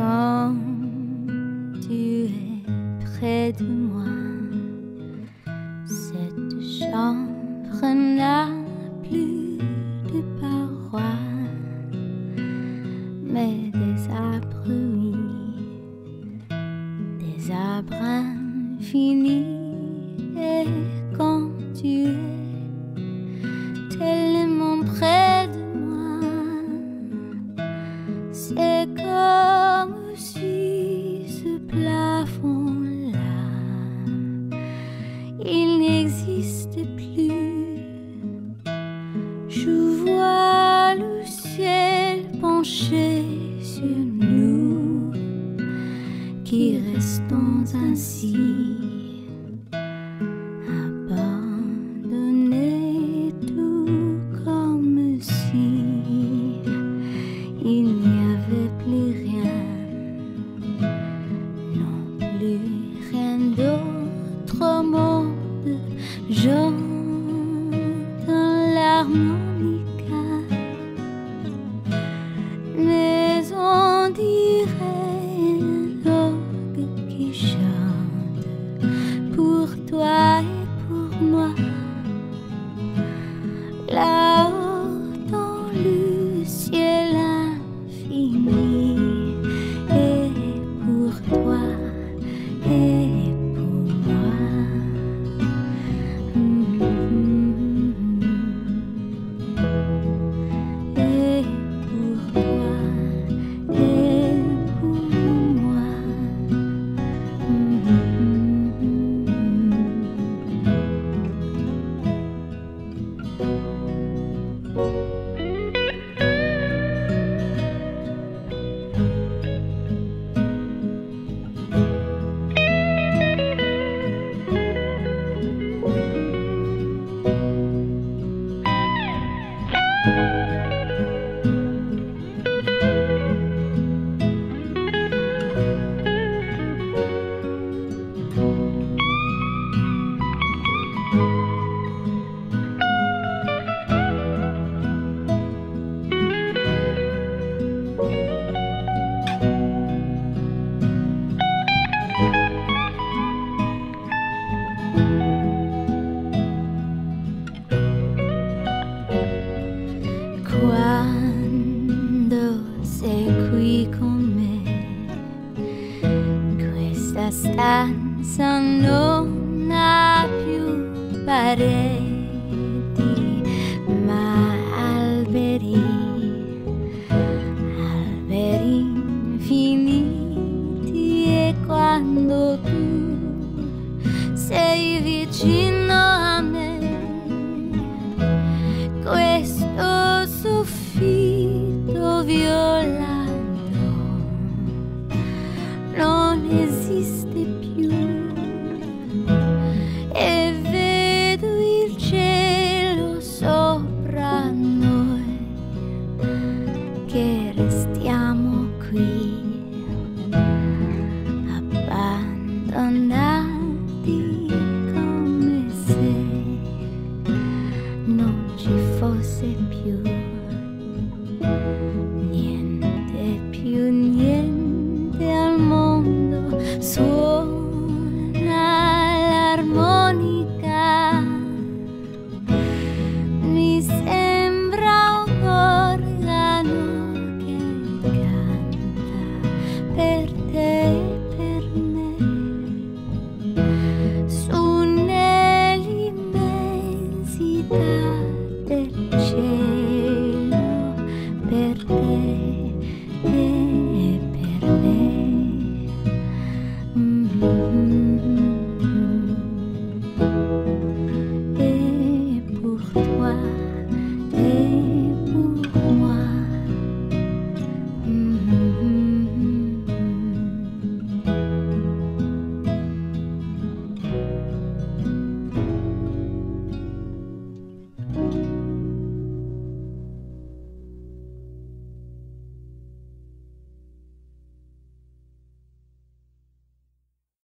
quand tu es près de moi. Cette chambre n'a plus de parois, mais des arbres, oui, des arbres infinis. Penché sur nous, qui restons ainsi. Thank you. Quando sei qui con me, questa stanza non ha più pareti, ma alberi, alberi infiniti. E quando tu sei vicino non esiste più perderte.